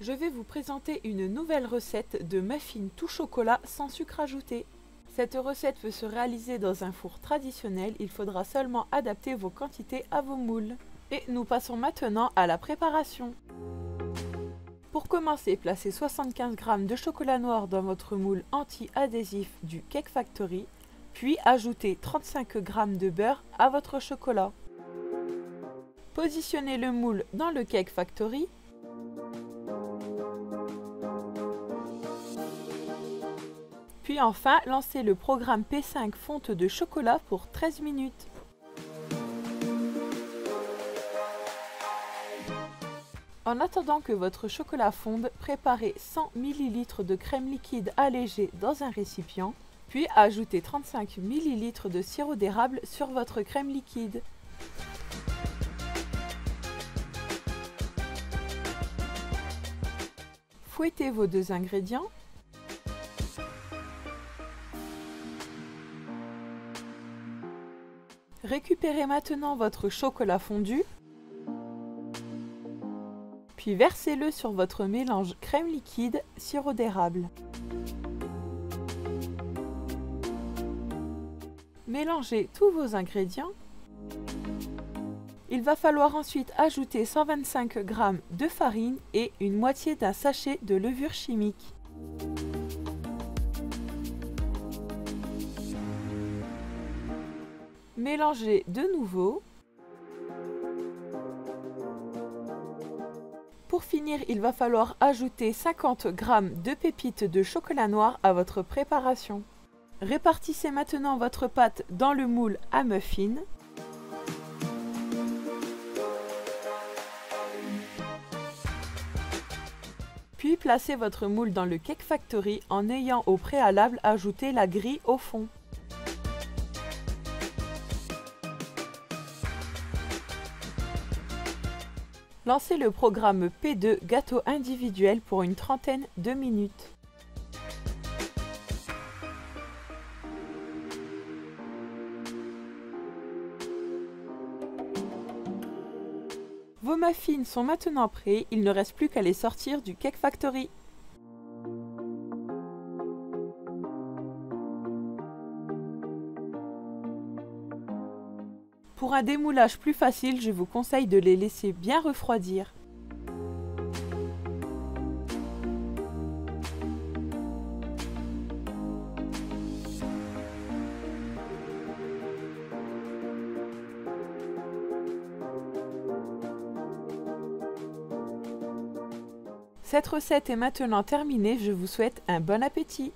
Je vais vous présenter une nouvelle recette de muffins tout chocolat sans sucre ajouté. Cette recette peut se réaliser dans un four traditionnel, il faudra seulement adapter vos quantités à vos moules. Et nous passons maintenant à la préparation. Pour commencer, placez 75 g de chocolat noir dans votre moule anti-adhésif du Cake Factory, puis ajoutez 35 g de beurre à votre chocolat. Positionnez le moule dans le Cake Factory. Puis enfin, lancez le programme P5 fonte de chocolat pour 13 minutes. En attendant que votre chocolat fonde, préparez 100 ml de crème liquide allégée dans un récipient, puis ajoutez 35 ml de sirop d'érable sur votre crème liquide. Fouettez vos deux ingrédients. Récupérez maintenant votre chocolat fondu puis versez-le sur votre mélange crème liquide sirop d'érable. Mélangez tous vos ingrédients. Il va falloir ensuite ajouter 125 g de farine et une moitié d'un sachet de levure chimique. Mélangez de nouveau Pour finir, il va falloir ajouter 50 g de pépites de chocolat noir à votre préparation. Répartissez maintenant votre pâte dans le moule à muffins. Puis placez votre moule dans le Cake Factory en ayant au préalable ajouté la grille au fond. Lancez le programme P2 gâteau individuel pour une trentaine de minutes. Vos muffins sont maintenant prêts, il ne reste plus qu'à les sortir du Cake Factory. Pour un démoulage plus facile, je vous conseille de les laisser bien refroidir. Cette recette est maintenant terminée, je vous souhaite un bon appétit